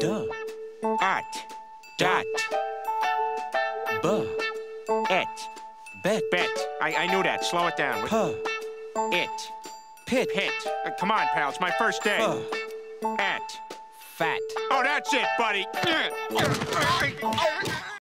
Duh. At. Dot. Buh. Et. Bet. Bet. I, I knew that. Slow it down. Puh. It. Pit. Pit. Uh, come on, pal. It's my first day. Fuh. At. Fat. Oh, that's it, buddy.